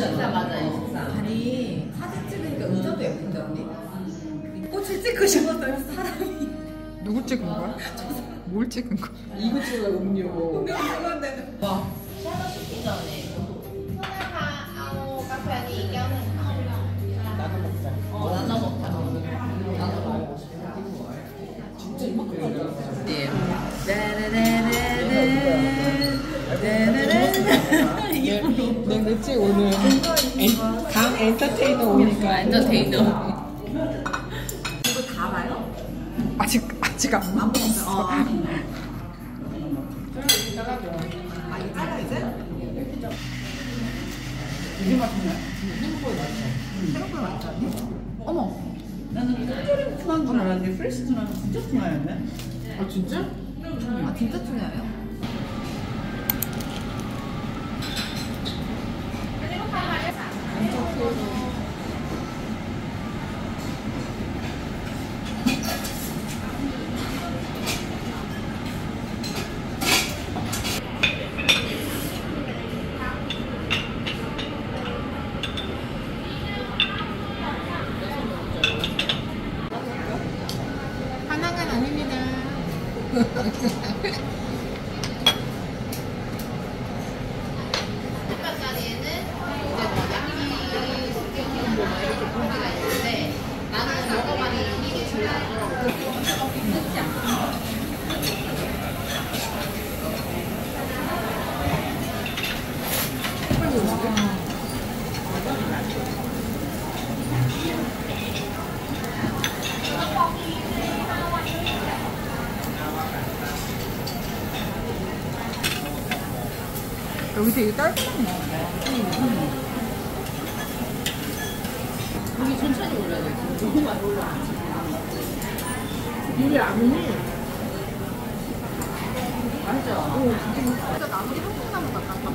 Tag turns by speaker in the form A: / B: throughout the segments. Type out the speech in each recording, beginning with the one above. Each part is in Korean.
A: 24 맞아요, 24.
B: 아니 사진 찍으니까 의자도 예쁜데 언니? 꽃을 찍고 싶었어요 사람이
C: 누구 찍은 거야? 뭘 찍은 거야?
B: 이거 찍어 음료 음료 찍었는데 와
A: 샤워 씻기 전에.
C: 오니까
A: 엔터테이너.
B: 이거 다 봐요?
C: 아직 아직
B: 안안
C: 먹었어.
B: 아 이거 잘라 이제?
D: 되게 맛있네.
B: 생각보다 맛있지 않니? 어머
D: 나는 통조림 tuna인 줄 알았는데 fresh tuna는 진짜 tuna였네.
B: 아 진짜? 아 진짜 tuna예요?
C: 하나가 아닙니다.
E: 자리에는 이제 뭐 야끼 스테이크 뭐 이렇게 고기가 있는데 나는 먹어봤는데 이게 제일 맛있어.
C: 여기 되게 깔끔하네.
A: 여기 천천히 올려야 돼. 너무 많이 올려.
B: 이게 아니니? 맛있죠? 진짜 나물이 한 콩나물 같다 밥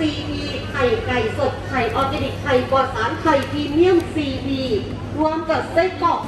F: ต็กย่างซีพีไข่ไก่สด ไข่ออร์แกนิก ไข่ปลอดสาร ไข่พรีเมียมซีพีรวมกับไส้กรอก